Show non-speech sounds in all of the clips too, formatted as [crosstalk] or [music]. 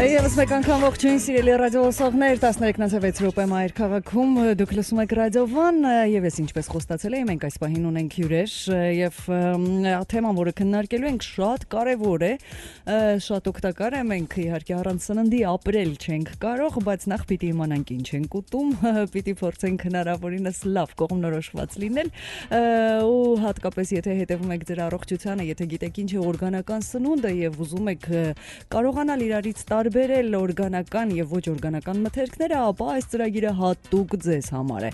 Եվս մեկ անգամ ողջույն սիրելի ռադիոլսողներ 13-6 րոպե մայր քաղաքում դուք լսում եք ռադիովան եւ ես ինչպես խոստացել եմ մենք այս պահին ունենք հյուրեր եւ թեման որը քննարկելու ենք շատ կարեւոր է շատ օգտակար է մենք իհարկե առանց սննդի ապրել չենք կարող բայց նախ պիտի իմանանք ինչ ենք ուտում [laughs] պիտի փորձենք հնարավորինս լավ կողմնորոշված լինել ու հատկապես եթե հետևում եք ձեր առողջությանը եթե գիտեք ինչ է օրգանական սնունդը եւ ուզում եք կարողանալ իրարից տար տարբերել օրգանական եւ ոչ օրգանական մթերքները, ապա այս ծրագիրը հատուկ ձեզ համար է։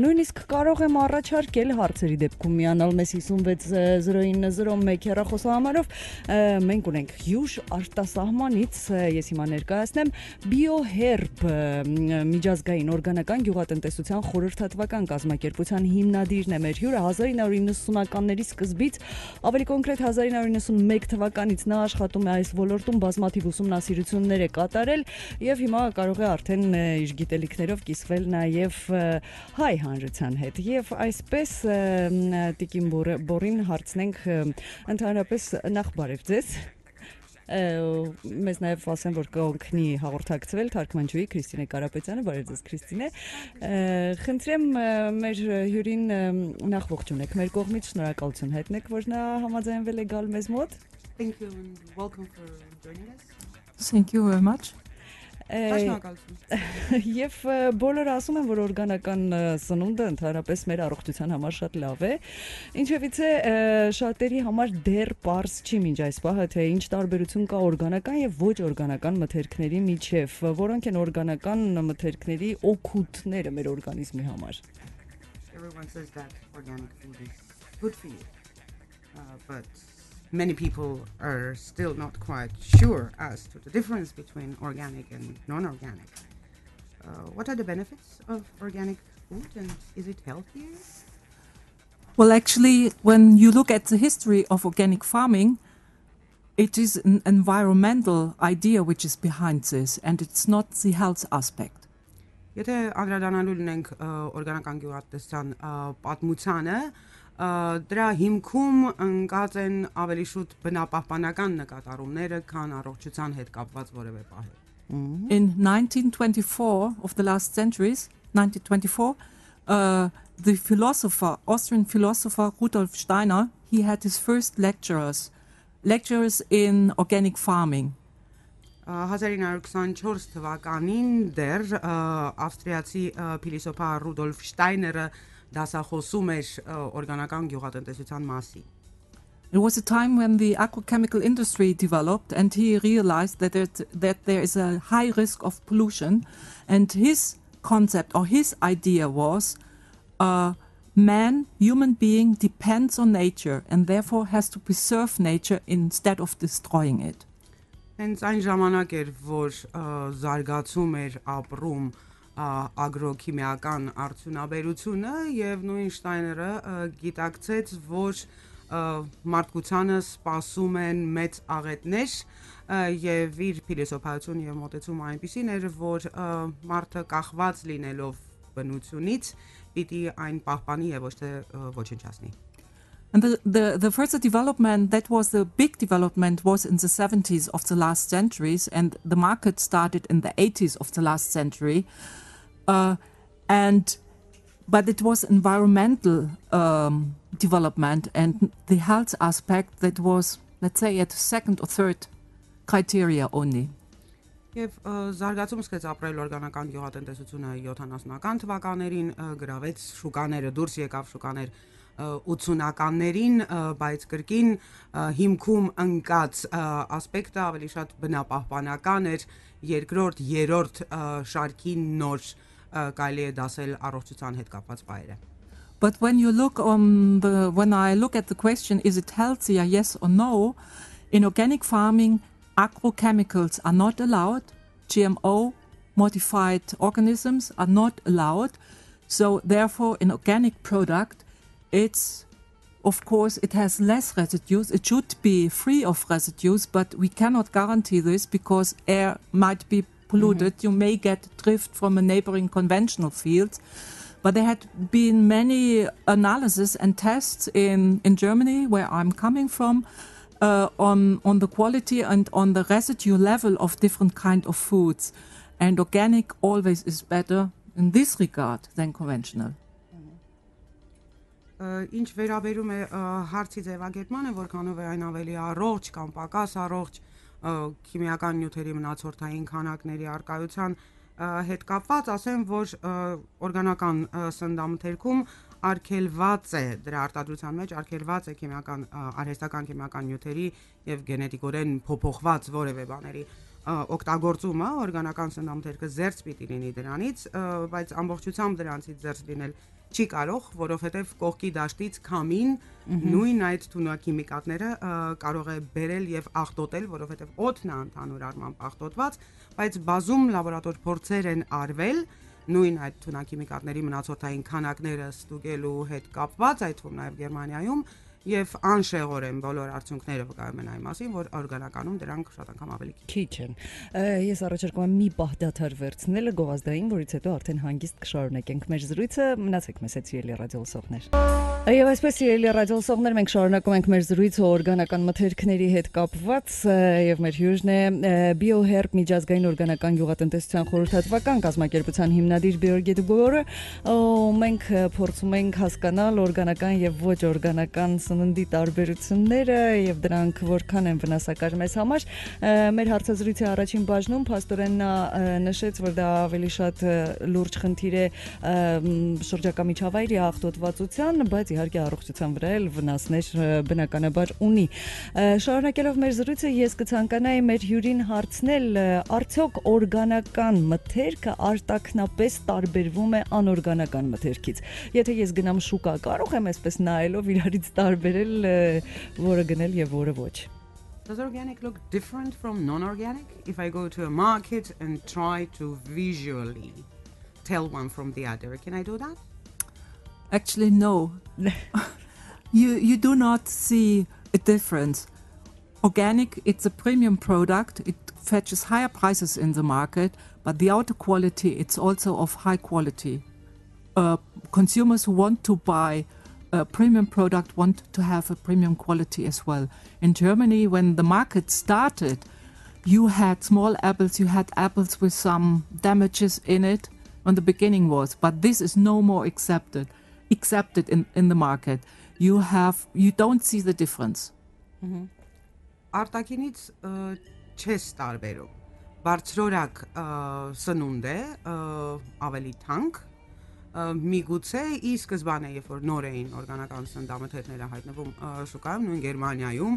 Նույնիսկ կարող եմ առաջարկել հարցերի դեպքում միանալ մեզ 5609001 հեռախոսահամարով։ Մենք ունենք հյուժ արտասահմանից, ես հիմա ներկայացնեմ BioHerb միջազգային օրգանական գյուղատնտեսության խորհրդատվական կազմակերպության հիմնադիրն է մեր հյուրը 1990-ականների սկզբից, ավելի կոնկրետ 1991 թվականից նա աշխատում է այս ոլորտում բազմաթիվ ուսումնասիր դրություններ է կատարել եւ հիմա կարող է արդեն իր գիտելիքներով կիսվել նաեւ հայ հանրության հետ եւ այսպես տիկին բորին հարցնենք ընդհանրապես նախ բարև ձեզ մեզ նաև ասեմ որ կօգնի հաղորդակցվել թարգմանչուհի Քրիստինե Կարապետյանը, բարև ձեզ Քրիստինե։ Խնդրեմ մեր հյուրին նախ ողջունեք մեր կողմից, շնորհակալություն հայտնեք, որ նա համաձայնվել է գալ մեզ մոտ։ Thank you and welcome for joining us. Thank you very much. [laughs] Եվ բոլորը ասում են, որ օրգանական սնունդը ընդհանրապես մեր առողջության համար շատ լավ է։ Ինչևից է շատերի համար դեռ པարզ չի մինչ այս պահը, թե ինչ տարբերություն կա օրգանական եւ ոչ օրգանական մթերքների միջև, որոնք են օրգանական մթերքների օգուտները մեր օրգանիզմի համար։ Everyone says that organic food is good for you. Uh, but many people are still not quite sure as to the difference between organic and non-organic. Uh, what are the benefits of organic food and is it healthier? Well, actually, when you look at the history of organic farming, it is an environmental idea which is behind this, and it's not the health aspect. Եթե անդրադառնալու ունենք օրգանական գյուղատնտեսության պատմությանը, դրա հիմքում ընկած են ավելի շուտ բնապահպանական նկատառումները, քան առողջության հետ կապված որևէ պահ։ In 1924 of the last centuries, 1924, uh, the philosopher, Austrian philosopher Rudolf Steiner, he had his first lecturers, lectures in organic farming. 1924 թվականին դեռ ավստրիացի փիլիսոփա Ռուդոլֆ Շտայները դասախոսում էր օրգանական գյուղատնտեսության մասին։ It was a time when the agrochemical industry developed and he realized that it, that there is a high risk of pollution and his concept or his idea was uh, man human being depends on nature and therefore has to preserve nature instead of destroying it Հենց այն ժամանակ էր, որ զարգացում էր ապրում ագրոքիմիական արդյունաբերությունը եւ նույն Շտայները գիտակցեց, որ մարդկությանը սпасում են մեծ աղետներ եւ իր փիլիսոփայություն եւ մտածում այնպեսին էր, որ մարդը կախված լինելով բնությունից պիտի այն պահպանի եւ ոչ թե ոչնչացնի։ And the, the, the further development, that was the big development, was in the 70s of the last centuries, and the market started in the 80s of the last century. And but it was environmental um, development and the health aspect that was, let's say, at second or third criteria only. Եվ զարգացում սկսեց ապրել օրգանական գյուղատնտեսությունը 70-ական թվականներին գրավեց շուկաները, դուրս եկավ շուկաներ 80-ականներին, բայց կրկին հիմքում ընկած ասպեկտը ավելի շատ բնապահպանական էր, երկրորդ, երրորդ շարքի նոր կարելի է դասել առողջության հետ կապված բայերը։ But when you look on the when I look at the question is it healthier yes or no in organic farming agrochemicals are not allowed GMO modified organisms are not allowed so therefore in organic product it's of course it has less residues it should be free of residues but we cannot guarantee this because air might be polluted, mm-hmm. you may get drift from a neighboring conventional field. But there had been many analyses and tests in, in Germany, where I'm coming from, uh, on on the quality and on the residue level of different kind of foods, and organic always is better in this regard than conventional. Ը, Ինչ վերաբերում է ը, հարցի ձևակերպմանը, որքանով է այն ավելի առողջ կամ պակաս առողջ ը, քիմիական նյութերի մնացորդային քանակների արկայության հետ կապված, ասեմ, որ օրգանական սննդամթերքում արգելված է դրա արտադրության մեջ արգելված է քիմիական արհեստական քիմիական նյութերի եւ գենետիկորեն փոփոխված որևէ բաների օգտագործումը օրգանական սննդամթերքը զերծ պիտի լինի դրանից, բայց ամբողջությամբ դրանցից զերծ լինել չի կարող, որովհետև կողքի դաշտից քամին նույն այդ թունաքիմիկատները կարող է բերել եւ աղտոտել, որովհետև օդն է ընդհանուր առմամբ աղտոտված, բայց բազում լաբորատոր փորձեր են արվել նույն այդ թունաքիմիկատների մնացորդային քանակները ստուգելու հետ կապված, այդ թվում նաեւ Գերմանիայում եւ անշեղորեն բոլոր արդյունքները վկայում են այն մասին, որ օրգանականում դրանք շատ անգամ ավելի քիչ են։ Ես առաջարկում եմ մի պահ դաթար վերցնելը գովազդային, որից հետո արդեն հանգիստ կշարունակենք մեր զրույցը։ Մնացեք մեզ հետ սիրելի ռադիոլսողներ։ Եվ այսպես սիրելի ռադիոլսողներ, մենք շարունակում ենք մեր զրույցը օրգանական մթերքների հետ կապված եւ մեր հյուրն է BioHerb միջազգային օրգանական գյուղատնտեսության խորհրդատվական կազմակերպության հիմնադիր Բյորգետ Գորը։ Մենք փորձում ենք հասկանալ օրգանական եւ ոչ օրգանական սննդի տարբերությունները եւ դրանք որքան են վնասակար մեզ համար։ Մեր հարցազրույցի առաջին բաժնում Փաստորեն նա նշեց, որ դա ավելի շատ լուրջ խնդիր է շրջակա միջավայրի աղտոտվածության, բայց իհարկե առողջության վրա էլ վնասներ բնականաբար ունի։ Շարունակելով մեր զրույցը ես կցանկանայի մեր հյուրին հարցնել, արդյոք օրգանական մթերքը արտակնապես տարբերվում է անօրգանական մթերքից։ Եթե ես գնամ շուկա, կարող եմ այսպես նայելով իրարից տարբերել ը, որը գնել եւ որը ոչ։ Does organic look different from non-organic? If I go to a market and try to visually tell one from the other, can I do that? Actually, no. [laughs] you you do not see a difference. Organic, it's a premium product. It fetches higher prices in the market, but the outer quality, it's also of high quality. Uh, consumers who want to buy a premium product want to have a premium quality as well. In Germany, when the market started, you had small apples, you had apples with some damages in it when the beginning was, but this is no more accepted accepted in, in the market. You have you don't see the difference. Արտակինից ը, չես տարբերում։ Բարձրորակ ը, սնունդ է, ը, ավելի թանկ, ը, միգուցե ի սկզբանե, երբ որ նոր էին օրգանական սննդամթերքները հայտնվում շուկայում, նույն Գերմանիայում,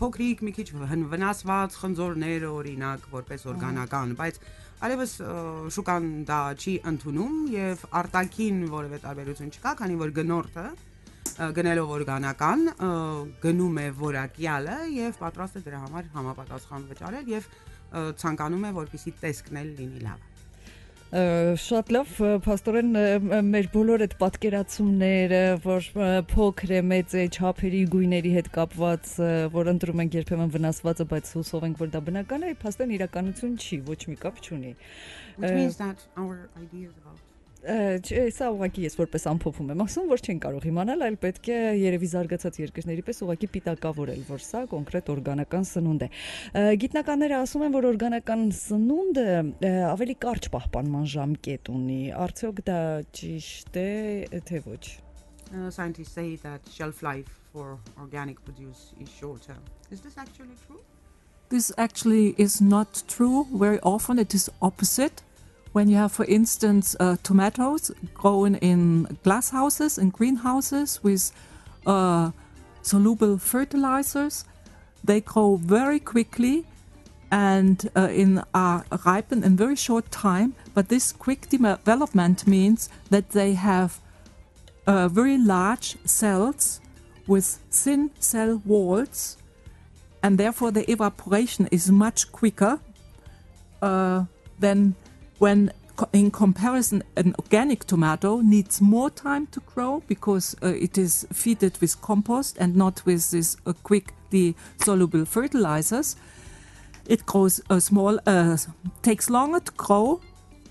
փոքրիկ մի քիչ վնասված խնձորներ օրինակ որպես օրգանական, բայց Այլևս ը, շուկան դա չի ընդունում եւ արտակին որևէ տարբերություն չկա, քանի որ գնորդը գնելով օրգանական գնում է որակյալը եւ պատրաստ է դրա համար համապատասխան վճարել եւ ցանկանում է որպիսի տեսքն էլ լինի լավ։ Շատ լավ, փաստորեն մեր բոլոր այդ պատկերացումները, որ փոքր է, մեծ է, չափերի գույների հետ կապված, որ ընտրում ենք երբեմն վնասվածը, բայց հուսով ենք, որ դա բնական է, փաստորեն իրականություն չի, ոչ մի կապ չունի։ Which means that our ideas about Չէ, սա ուղղակի ես որպես ամփոփում եմ ասում, որ չեն կարող իմանալ, այլ պետք է երևի զարգացած երկրների պես ուղղակի պիտակավորել, որ սա կոնկրետ օրգանական սնունդ է։ Գիտնականները ասում են, որ օրգանական սնունդը ավելի կարճ պահպանման ժամկետ ունի։ Արդյոք դա ճիշտ է, թե ոչ։ scientists say that shelf life for organic produce is shorter. Is this actually true? This actually is not true. Very often it is opposite. When you have, for instance, uh, tomatoes grown in glass houses and greenhouses with uh, soluble fertilizers, they grow very quickly and uh, in are ripen in very short time. But this quick development means that they have uh, very large cells with thin cell walls and therefore the evaporation is much quicker uh, than when in comparison an organic tomato needs more time to grow because uh, it is fed with compost and not with these uh, quickly soluble fertilizers it grows a small uh, takes longer to grow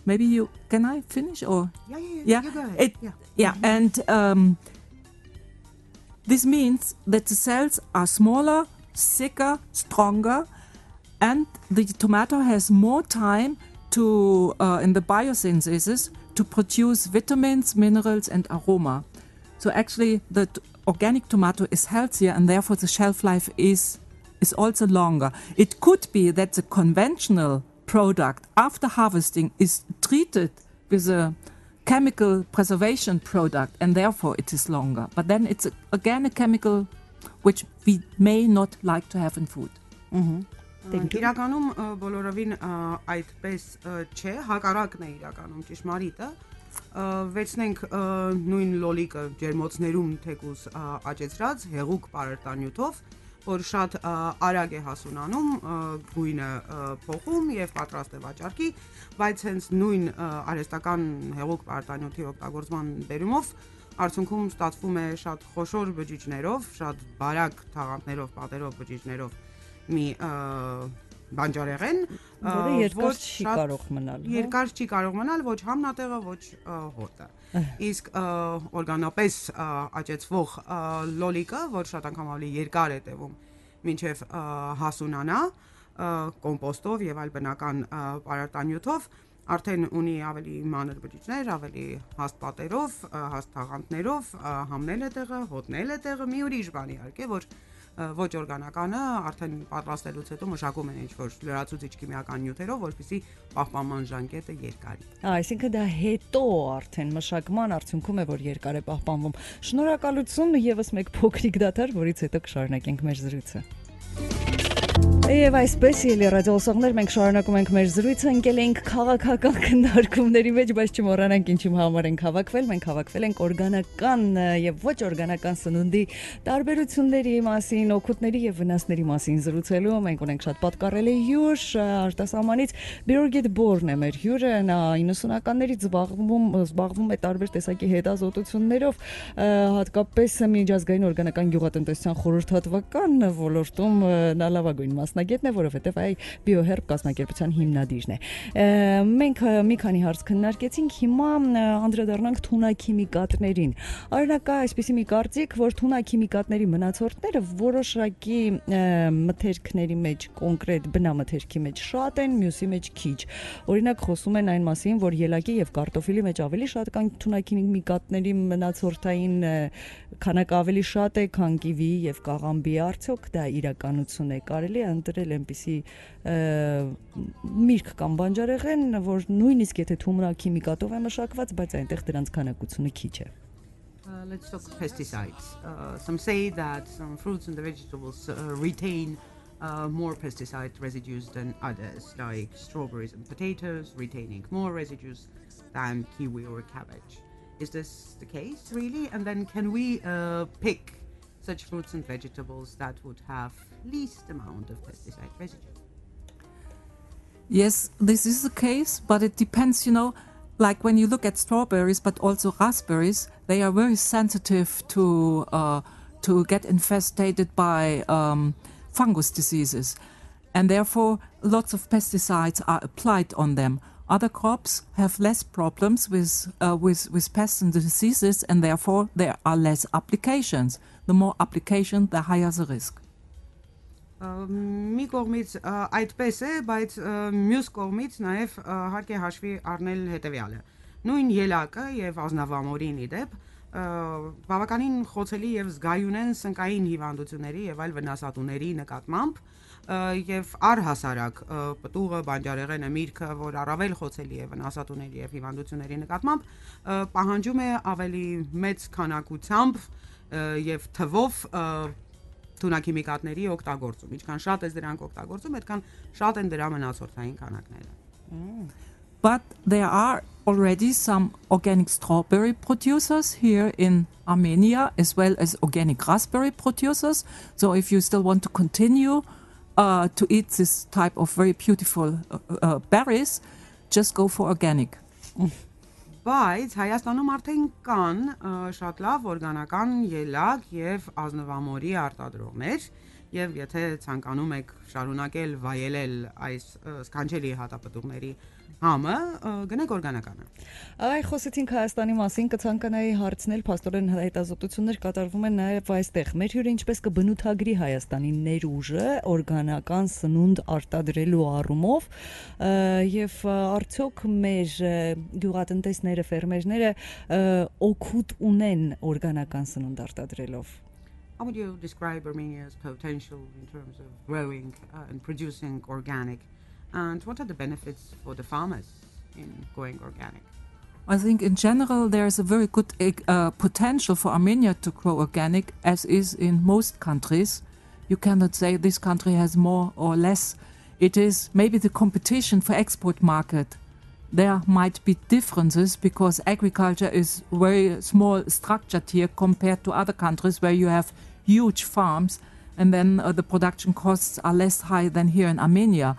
maybe you can i finish or Yeah, yeah, yeah. Yeah, you go ahead. it- yeah. yeah, and um, this means that the cells are smaller thicker, stronger, and the tomato has more time to uh, in the biosynthesis to produce vitamins, minerals, and aroma. So actually, the organic tomato is healthier, and therefore the shelf life is is also longer. It could be that the conventional product after harvesting is treated with a chemical preservation product, and therefore it is longer. But then it's again a chemical which we may not like to have in food. Thank you. Իրականում բոլորովին այդպես չէ, հակառակն է իրականում ճշմարիտը։ ը, նույն լոլիկը ջերմոցներում թեկուս աճեցրած հեղուկ պարարտանյութով, որ շատ արագ է հասունանում, գույնը փոխում եւ պատրաստ է վաճառքի, բայց հենց նույն արհեստական հեղուկ պարարտանյութի օգտագործման բերումով արդյունքում ստացվում է շատ խոշոր բջիջներով, շատ բարակ թաղանթներով, պատերով բջիջներով մի բանջարեղեն, Որը երկար չի կարող մնալ։ հա? երկար չի կարող մնալ ոչ համնատեղը, ոչ ը, հոտը։ Իսկ ը, աճեցվող լոլիկը, որ շատ անգամ ավելի երկար է տևում, մինչև ը, հասունանա, կոմպոստով եւ այլ բնական պարարտանյութով արդեն ունի ավելի մանր բջիջներ, ավելի հաստ պատերով, հաստ թաղանթներով, համնել է տեղը, հոտնել է տեղը, մի ուրիշ բան իհարկե, որ ոչ օրգանականը արդեն պատրաստելուց հետո մշակում են ինչ-որ լրացուցիչ քիմիական նյութերով, որպեսզի պահպանման ժամկետը երկարի։ Այսինքն դա հետո արդեն մշակման արդյունքում է որ երկար է պահպանվում։ Շնորհակալություն եւս մեկ փոքրիկ դաթար, որից հետո կշարունակենք մեր զրույցը։ Եվ այսպես ելի ռադիոսողներ մենք շարունակում ենք մեր զրույցը ընկել ենք քաղաքական քննարկումների մեջ, բայց չմոռանանք ինչի համար ենք հավաքվել։ Մենք հավաքվել ենք օրգանական եւ ոչ օրգանական սնունդի տարբերությունների մասին, օգուտների եւ վնասների մասին զրուցելու։ Մենք ունենք շատ պատկառելի հյուր արտասահմանից Բյորգետ Բորն է մեր հյուրը, նա 90-ականներից զբաղվում զբաղվում է տարբեր տեսակի հետազոտություններով, հատկապես միջազգային օրգանական գյուղատնտեսության խորհրդատվական ոլորտում նա լավագույն մասնագետն է, որովհետև այ բիոհերբ կազմակերպության հիմնադիրն է։ Մենք մի քանի հարց քննարկեցինք, հիմա անդրադառնանք թունաքիմիկատներին։ Օրինակ, կա այսպեսի մի կարծիք, որ թունաքիմիկատների մնացորդները որոշակի մթերքների մեջ, կոնկրետ բնամթերքի մեջ շատ են, մյուսի մեջ քիչ։ Օրինակ խոսում են այն մասին, որ ելակի եւ կարտոֆիլի մեջ ավելի շատ կան թունաքիմիկատների մնացորդային ը, քանակը ավելի շատ է, քան կիվի եւ կաղամբի արդյոք դա իրականություն է։ Կարելի է ընտրել այնպիսի ը, միրգ կամ բանջարեղեն, որ նույնիսկ եթե թունաքիմիկատով է մշակված, բայց այնտեղ դրանց քանակությունը քիչ է։ Uh, let's talk pesticides. Uh, some say that some fruits and vegetables uh, retain uh, more pesticide residues than others, like strawberries and potatoes retaining more residues than kiwi or cabbage. Is this the case, really? And then can we uh, pick such fruits and vegetables that would have least amount of pesticide residue? Yes, this is the case, but it depends, you know, like when you look at strawberries, but also raspberries, they are very sensitive to uh, to get infested by um, fungus diseases, and therefore lots of pesticides are applied on them. Other crops have less problems with uh, with with pests and diseases, and therefore there are less applications. The more application, the higher the risk. Մի կողմից այդպես է, բայց մյուս կողմից նաև ա, հարկ է հաշվի առնել հետևյալը։ Նույն ելակը եւ ազնավամորին իդեպ բավականին խոցելի եւ զգայուն են սնկային հիվանդությունների եւ այլ վնասատուների նկատմամբ եւ առհասարակ պտուղը, բանջարեղենը, միրգը, որ առավել խոցելի է վնասատուների եւ հիվանդությունների նկատմամբ, պահանջում է ավելի մեծ քանակությամբ եւ թվով թունաքիմիկատների օգտագործում։ Ինչքան շատ է դրանք օգտագործում, այդքան շատ են դրա մնացորդային քանակները։ But there are already some organic strawberry producers here in Armenia, as well as organic raspberry producers. So if you still want to continue uh, to eat this type of very beautiful uh, uh, berries, just go for organic. Բայց Հայաստանում արդեն կան շատ լավ օրգանական ելակ եւ ազնվամորի արտադրողներ, եւ եթե ցանկանում եք շարունակել վայելել այս սքանչելի հատապտուղների համը գնեք օրգանականը։ Այ խոսեցինք Հայաստանի մասին, կցանկանայի հարցնել փաստորեն հետազոտություններ կատարվում են նաև այստեղ։ Մեր հյուրը ինչպես կբնութագրի Հայաստանի ներուժը օրգանական սնունդ արտադրելու առումով եւ արդյոք մեր գյուղատնտեսները, ֆերմերները օգուտ ունեն օրգանական սնունդ արտադրելով։ How would you describe Armenia's potential in terms of growing uh, and producing organic? And what are the benefits for the farmers in going organic? I think in general there's a very good uh, potential for Armenia to grow organic, as is in most countries. You cannot say this country has more or less. It is maybe the competition for export market. There might be differences because agriculture is very small structured here compared to other countries where you have huge farms and then uh, the production costs are less high than here in Armenia.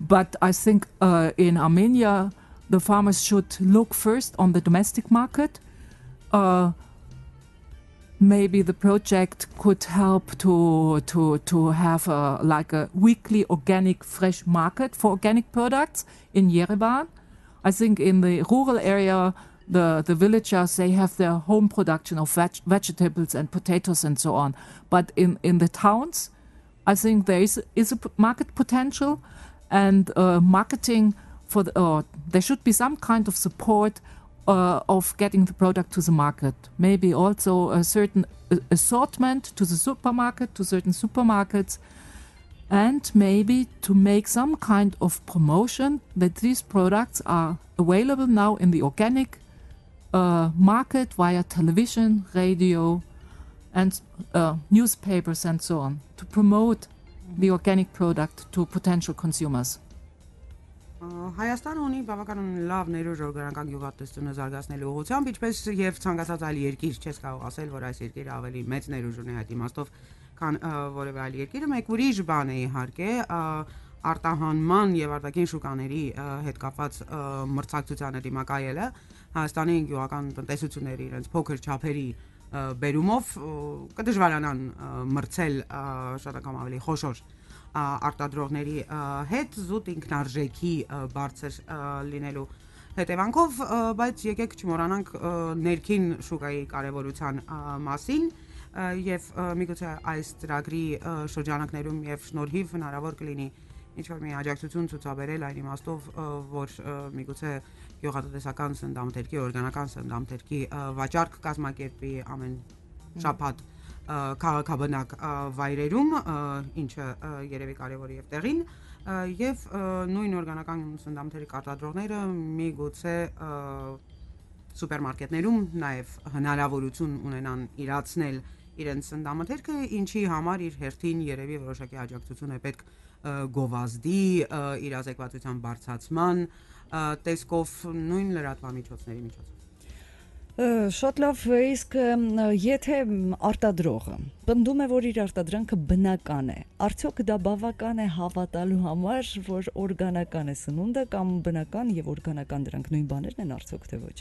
But I think uh, in Armenia, the farmers should look first on the domestic market. Uh, maybe the project could help to to to have a, like a weekly organic fresh market for organic products in Yerevan. I think in the rural area, the the villagers they have their home production of veg- vegetables and potatoes and so on. But in in the towns, I think there is is a market potential and uh, marketing for the, there should be some kind of support uh, of getting the product to the market. Maybe also a certain assortment to the supermarket, to certain supermarkets, and maybe to make some kind of promotion that these products are available now in the organic uh, market via television, radio, and uh, newspapers, and so on to promote the organic product to potential consumers. Հայաստանը ունի բավականին լավ ներուժ օրգանական գյուղատնտեսությունը զարգացնելու ուղղությամբ, ինչպես եւ ցանկացած այլ երկիր չես կարող ասել, որ այս երկիրը ավելի մեծ ներուժ ունի այդ իմաստով, քան որևէ այլ երկիրը։ Մեկ ուրիշ բան է իհարկե, արտահանման եւ արտաքին շուկաների հետ կապված մրցակցությանը դիմակայելը Հայաստանի գյուղական տնտեսությունների իրենց փոքր չափերի բերումով կդժվարանան մրցել շատ անգամ ավելի խոշոր արտադրողների հետ զուտ ինքնարժեքի բարձր լինելու հետևանքով, բայց եկեք չմոռանանք ներքին շուկայի կարևորության մասին եւ միգուցե այս ծրագրի շրջանակներում եւ շնորհիվ հնարավոր կլինի ինչ որ մի աջակցություն ցուցաբերել այն իմաստով, որ միգուցե գյուղատնտեսական սննդամթերքի, օրգանական սննդամթերքի վաճառք կազմակերպի ամեն շաբաթ քաղաքաբնակ վայրերում, ինչը երևի կարևոր եւ տեղին, եւ նույն օրգանական սննդամթերքի արտադրողները միգուցե սուպերմարկետներում նաև հնարավորություն ունենան իրացնել իրենց սննդամթերքը, ինչի համար իր հերթին երևի որոշակի աջակցություն է պետք գովազդի իրազեկվածության բարձրացման տեսքով նույն լրատվամիջոցների միջոցով Շատ լավ, իսկ եթե արտադրողը պնդում է, որ իր արտադրանքը բնական է, արդյոք դա բավական է հավատալու համար, որ օրգանական է սնունդը կամ բնական եւ օրգանական դրանք նույն բաներն են արդյոք թե ոչ։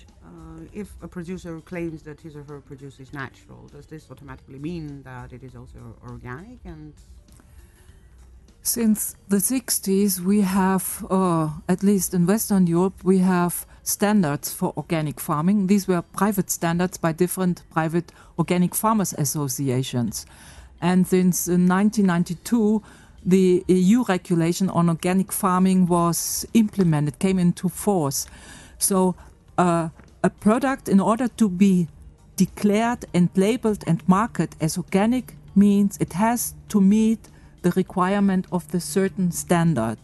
If a producer claims that his or her produce is natural, does this automatically mean that it is also organic and Since the 60s, we have, uh, at least in Western Europe, we have standards for organic farming. These were private standards by different private organic farmers associations. And since 1992, the EU regulation on organic farming was implemented, came into force. So, uh, a product, in order to be declared and labeled and marketed as organic, means it has to meet the requirement of the certain standard.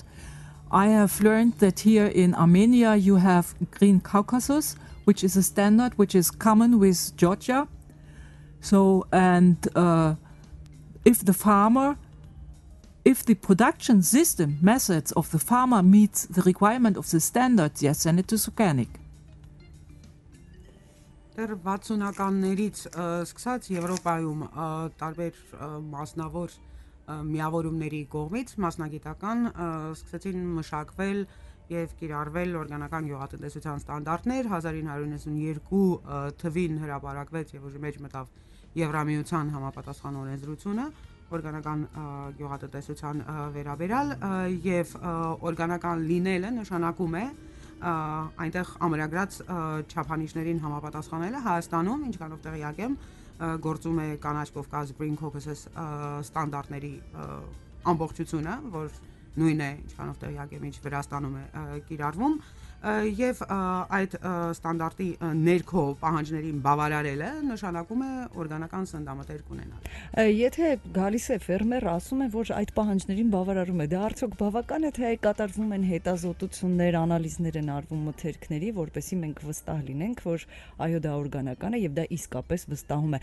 I have learned that here in Armenia you have Green Caucasus, which is a standard which is common with Georgia. So, and uh, if the farmer, if the production system methods of the farmer meets the requirement of the standards, yes, then it is organic. Դեռ 60-ականներից սկսած Եվրոպայում տարբեր մասնավոր միավորումների կողմից մասնագիտական սկսեցին մշակվել եւ կիրառվել օրգանական գյուղատնտեսության ստանդարտներ 1992 թվին հրապարակվեց եւ ուժի մեջ մտավ Եվրամիության համապատասխան օրենսդրությունը, օրգանական գյուղատնտեսության վերաբերալ եւ օրգանական լինելը նշանակում է այնտեղ ամրագրած չափանիշներին համապատասխանելը Հայաստանում, ինչքանով տեղյակ եմ, գործում է կանաչ Կովկաս Green Caucasus ա, ստանդարտների ամբողջությունը, որ նույն է, ինչքանով տեղյակ եմ, ինչ Վրաստանում է կիրառվում եւ այդ ստանդարտի ներքո պահանջներին բավարարելը նշանակում է օրգանական սննդամթերք ունենալ։ Եթե գալիս է ֆերմեր, ասում է, որ այդ պահանջներին բավարարում է, դա արդյոք բավական է, թե կատարվում են հետազոտություններ, անալիզներ են արվում մթերքների, որպեսզի մենք վստահ լինենք, որ այո, դա օրգանական է եւ դա իսկապես վստահում է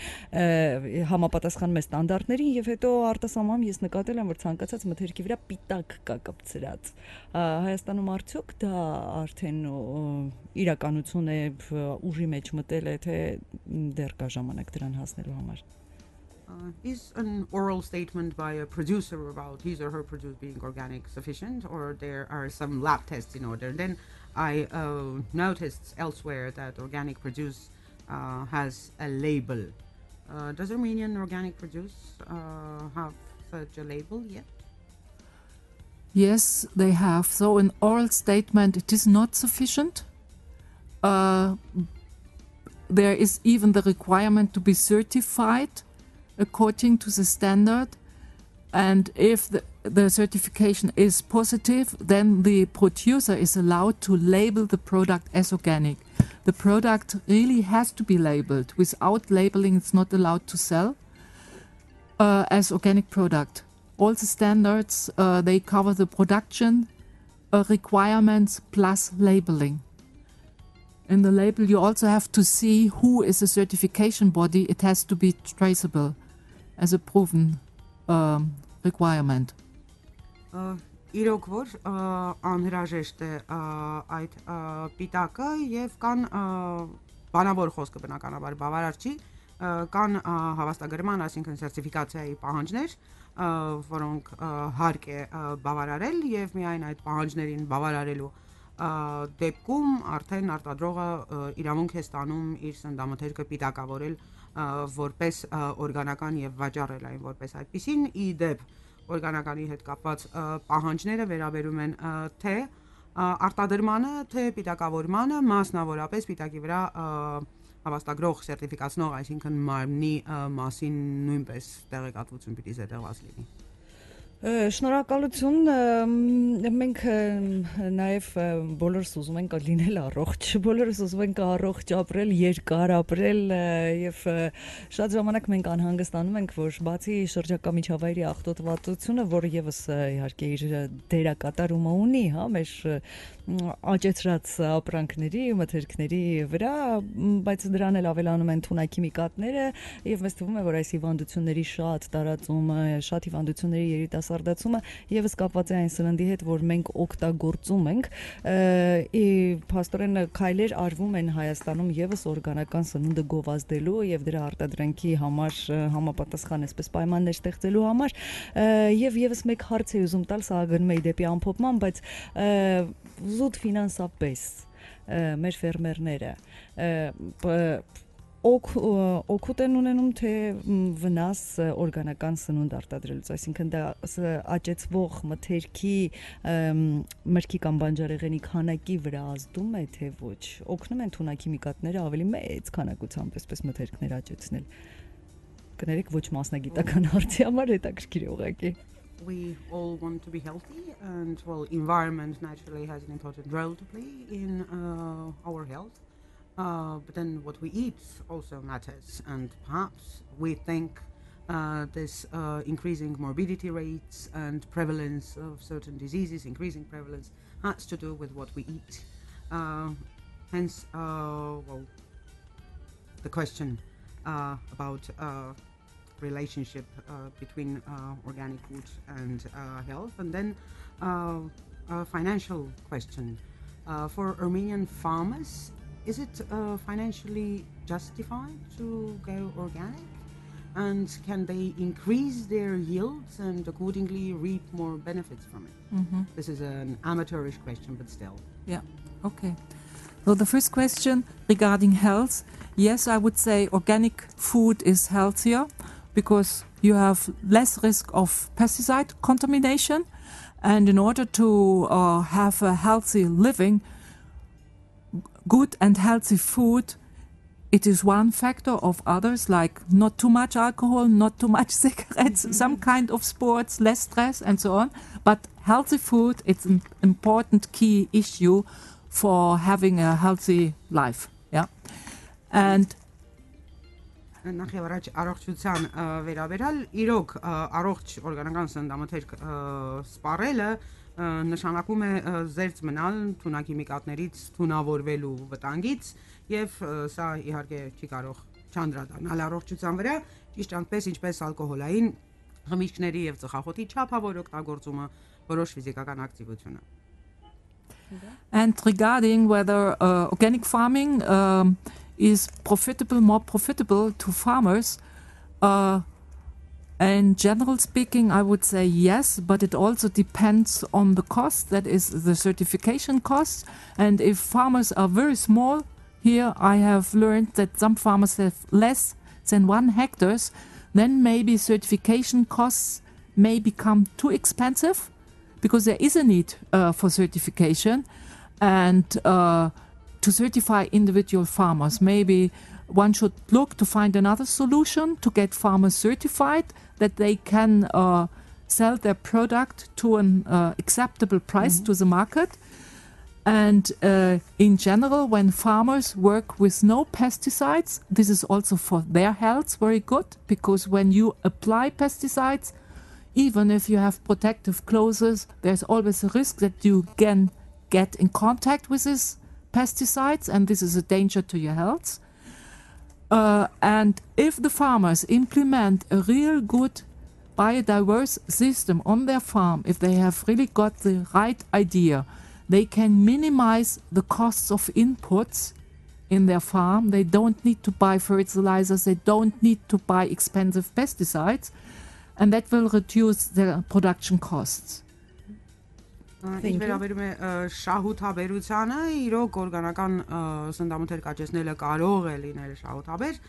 համապատասխանում է ստանդարտներին եւ հետո արտասահմանում ես նկատել եմ, որ ցանկացած մթերքի վրա պիտակ կա կպցրած։ Հայաստանում արդյոք դա արդեն ո, իրականություն է վ- ուժի մեջ մտել է, թե դեռ կա ժամանակ դրան հասնելու համար։ Uh, is an oral statement by a producer about his or her produce being organic sufficient, or there are some lab tests in order? Then I uh, noticed elsewhere that organic produce uh, has a label. Uh, does Armenian organic produce uh, have such a label yet? Yes, they have. So, an oral statement, it is not sufficient. Uh, there is even the requirement to be certified according to the standard. And if the, the certification is positive, then the producer is allowed to label the product as organic. The product really has to be labeled. Without labeling, it's not allowed to sell uh, as organic product All the standards uh, they cover the production uh, requirements plus labeling. In the label, you also have to see who is a certification body. It has to be traceable as a proven um, requirement. Ա, Իրոք որ ա, անհրաժեշտ է ա, այդ ա, պիտակը եւ կան ա, բանավոր խոսքը բնականաբար բավարար չի ա, կան հավաստագրման, այսինքն սերտիֆիկացիայի պահանջներ, որոնք հարկ է բավարարել եւ միայն այդ պահանջներին բավարարելու դեպքում արդեն արտադրողը իրավունք է ստանում իր սննդամթերքը պիտակավորել որպես օրգանական եւ վաճառել այն որպես այդպեսին ի դեպ օրգանականի հետ կապված պահանջները վերաբերում են թե արտադրմանը, թե պիտակավորմանը, մասնավորապես պիտակի վրա ա, հավաստագրող սերտիֆիկացնող, այսինքն մարմնի մասին նույնպես տեղեկատվություն պիտի զետեղված լինի։ Շնորհակալություն մենք նաև բոլորս ուզում ենք լինել առողջ [laughs] բոլորս ուզում ենք առողջ ապրել երկար ապրել եւ շատ ժամանակ մենք անհանգստանում ենք որ բացի շրջակա միջավայրի աղտոտվածությունը որը եւս իհարկե իր դերակատարումը ունի հա մեր աճեցրած ապրանքների մթերքների վրա բայց դրան էլ ավելանում են թունաքիմիկատները եւ մեզ թվում է որ այս հիվանդությունների շատ տարածումը շատ հիվանդությունների երիտասարդացումը եւս կապված է այն սննդի հետ, որ մենք օգտագործում ենք։ Ի փաստորեն քայլեր արվում են Հայաստանում եւս օրգանական սնունդը գովազդելու եւ դրա արտադրանքի համար համապատասխան այսպես պայմաններ ստեղծելու համար եւ եւս մեկ հարց է ուզում տալ, սա գնում է դեպի ամփոփման, բայց զուտ ֆինանսապես մեր ֆերմերները օգ օգուտ են ունենում թե վնաս օրգանական սնունդ արտադրելուց, այսինքն դա աճեցվող մթերքի մրգի կամ բանջարեղենի քանակի վրա ազդում է թե ոչ։ Օգնում են թունաքիմիկատները ավելի մեծ քանակությամբ այսպես մթերքներ աճեցնել։ Կներեք ոչ մասնագիտական [laughs] հարցի համար հետաքրքիր է ուղղակի։ We all want to be healthy, and well, environment naturally has an important role to play in uh, our health. Uh, but then what we eat also matters, and perhaps we think uh, this uh, increasing morbidity rates and prevalence of certain diseases, increasing prevalence, has to do with what we eat. Uh, hence, uh, well, the question about relationship uh, between uh, organic food and uh, health, and then uh, a financial question uh, for Armenian farmers. Is it uh, financially justified to go organic? And can they increase their yields and accordingly reap more benefits from it? Mm-hmm. This is an amateurish question, but still. Yeah, okay. So the first question regarding health, yes, I would say organic food is healthier. Because you have less risk of pesticide contamination. And in order to uh, have a healthy living, good and healthy food, it is one factor of others, like not too much alcohol, not too much [laughs] cigarettes, mm-hmm. some kind of sports, less stress, and so on. But healthy food, it's an important key issue for having a healthy life. Yeah. And նախ եւ առաջ առողջության վերաբերալ իրոք առողջ օրգանական սննդամթերք սպառելը նշանակում է զերծ մնալ թունաքիմիկատներից թունավորվելու վտանգից եւ սա իհարկե չի կարող չանդրադառնալ առողջության վրա ճիշտ այնպես ինչպես ալկոհոլային խմիչքների եւ ծխախոտի չափավոր օգտագործումը որոշ ֆիզիկական ակտիվությունը And regarding whether uh, organic farming um, is profitable, more profitable to farmers, uh, in general speaking, I would say yes, but it also depends on the cost, that is the certification cost. And if farmers are very small, here I have learned that some farmers have less than one hectares, then maybe certification costs may become too expensive because there is a need uh, for certification and uh, to certify individual farmers. Maybe one should look to find another solution to get farmers certified that they can uh, sell their product to an uh, acceptable price mm-hmm. to the market. And uh, in general, when farmers work with no pesticides, this is also for their health very good because when you apply pesticides, even if you have protective clothes, there's always a risk that you can get in contact with these pesticides, and this is a danger to your health. Uh, and if the farmers implement a real good biodiverse system on their farm, if they have really got the right idea, they can minimize the costs of inputs in their farm. They don't need to buy fertilizers, they don't need to buy expensive pesticides and that will reduce their production costs. Ինչ վերաբերում է շահութաբերությանը, իրոք օրգանական սննդամթեր կաճեցնելը կարող է լինել շահութաբեր,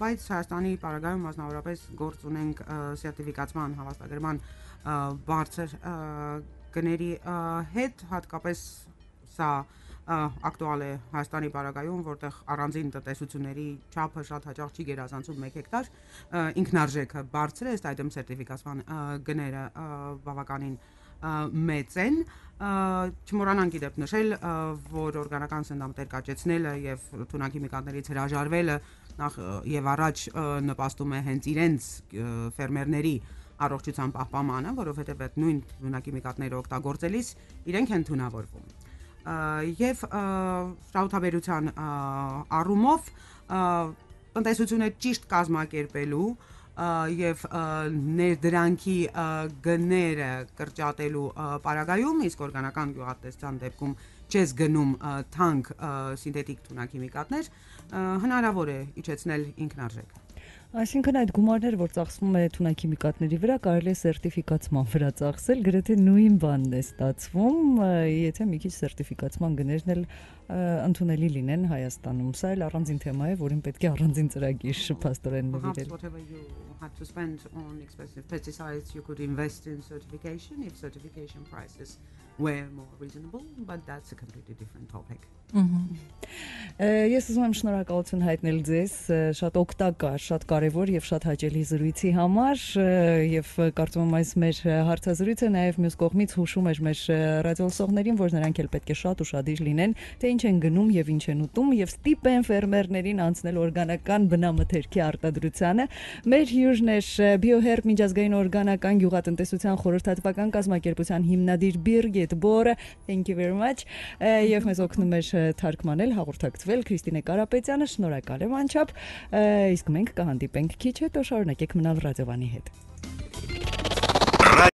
բայց Հայաստանի պարագայում մասնավորապես գործ ունենք սերտիֆիկացման հավաստագրման բարձր գների հետ, հատկապես սա ակտուալ է Հայաստանի բարակայում, որտեղ առանձին տնտեսությունների չափը շատ հաճախ չի գերազանցում 1 հեկտար, ինքնարժեքը բարձր է, ըստ այդմ սերտիֆիկացման գները բավականին մեծ են չմոռանանք իդեպ նշել որ օրգանական սննդամտեր կաճեցնելը եւ թունաքիմիկատներից հրաժարվելը նախ եւ առաջ նպաստում է հենց իրենց ֆերմերների առողջության պահպանմանը, որովհետև այդ նույն թունաքիմիկատները օգտագործելիս իրենք են թունավորվում եւ շահութաբերության առումով տնտեսությունը ճիշտ կազմակերպելու եւ ներդրանքի գները կրճատելու պարագայում իսկ օրգանական գյուղատնտեսության դեպքում չես գնում թանկ սինթետիկ թունաքիմիկատներ հնարավոր է իջեցնել ինքնարժեքը Այսինքն այդ գումարները, որ ծախսվում է թունաքիմիկատների վրա, կարելի է սերտիֆիկացման վրա ծախսել, գրեթե նույն բանն է ստացվում, եթե մի քիչ սերտիֆիկացման գներն էլ ընդունելի լինեն Հայաստանում։ Սա էլ առանձին թեմա է, որին պետք է առանձին ծրագիր փաստորեն նվիրել։ Whatever you had to spend on expensive pesticides, you could invest in certification if certification prices were more reasonable, but that's a completely different topic. Ես ուզում եմ շնորհակալություն հայտնել ձեզ շատ օգտակար, շատ կարևոր եւ շատ հաճելի զրույցի համար եւ կարծում եմ այս մեր հարցազրույցը նաեւ մյուս կողմից հուշում էր մեր ռադիոլսողներին, որ նրանք էլ պետք է շատ ուշադիր լինեն, թե ինչ են գնում եւ ինչ են ուտում եւ ստիպեն ֆերմերներին անցնել օրգանական բնամթերքի արտադրությանը։ Մեր հյուրն էր Bioherb միջազգային օրգանական գյուղատնտեսության խորհրդատվական կազմակերպության հիմնադիր Birgit Bore, thank you very much։ Եվ մեզ օգնում էր թարգմանել, հաղորդակցվել Քրիստինե Կարապետյանը, շնորհակալ եմ անչափ։ Իսկ մենք կհանդիպենք քիչ հետո, շարունակեք մնալ ռադիովանի հետ։